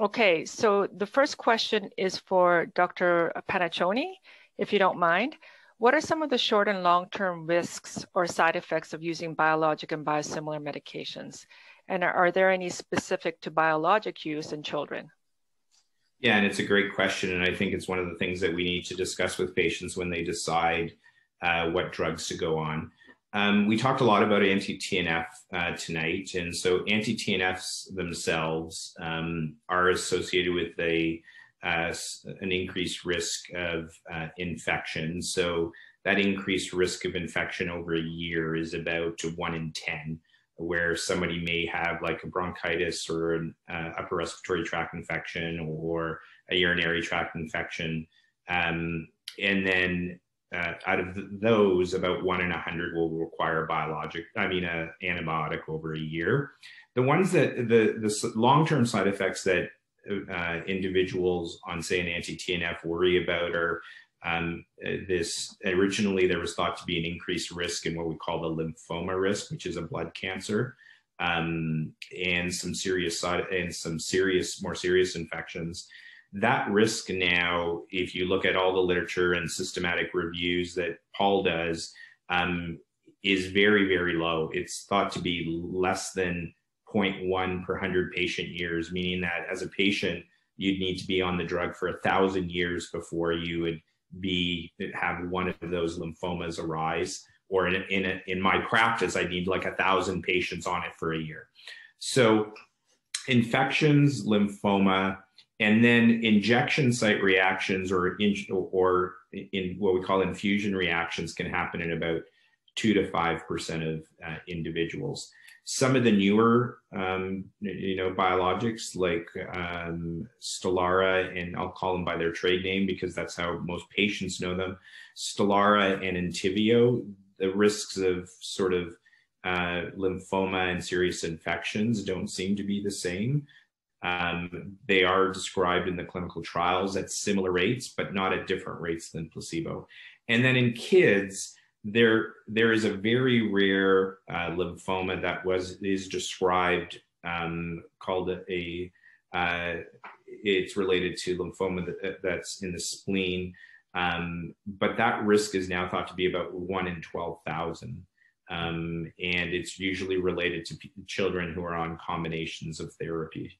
Okay, so the first question is for Dr. Panaccione, if you don't mind. What are some of the short and long-term risks or side effects of using biologic and biosimilar medications? And are, are there any specific to biologic use in children? Yeah, and it's a great question. And I think it's one of the things that we need to discuss with patients when they decide uh, what drugs to go on. Um, we talked a lot about anti-TNF uh, tonight, and so anti-TNFs themselves um, are associated with a uh, an increased risk of uh, infection. So that increased risk of infection over a year is about one in ten, where somebody may have like a bronchitis or an uh, upper respiratory tract infection or a urinary tract infection, um, and then uh, out of those, about one in a hundred will require biologic, I mean, an antibiotic over a year. The ones that the, the long-term side effects that uh, individuals on, say, an anti-TNF worry about are um, this. Originally, there was thought to be an increased risk in what we call the lymphoma risk, which is a blood cancer, um, and some serious side and some serious, more serious infections that risk now, if you look at all the literature and systematic reviews that Paul does, um, is very, very low. It's thought to be less than 0.1 per 100 patient years, meaning that as a patient, you'd need to be on the drug for a thousand years before you would be have one of those lymphomas arise. Or in in, a, in my practice, I need like a thousand patients on it for a year. So infections, lymphoma, and then injection site reactions or in, or in what we call infusion reactions can happen in about two to five percent of uh, individuals. Some of the newer, um, you know, biologics like um, Stelara, and I'll call them by their trade name because that's how most patients know them. Stelara and Entyvio, the risks of sort of uh, lymphoma and serious infections don't seem to be the same. Um, they are described in the clinical trials at similar rates, but not at different rates than placebo. And then in kids, there there is a very rare uh, lymphoma that was is described um, called a, a uh, it's related to lymphoma that, that's in the spleen, um, but that risk is now thought to be about one in twelve thousand. Um, and it's usually related to children who are on combinations of therapy.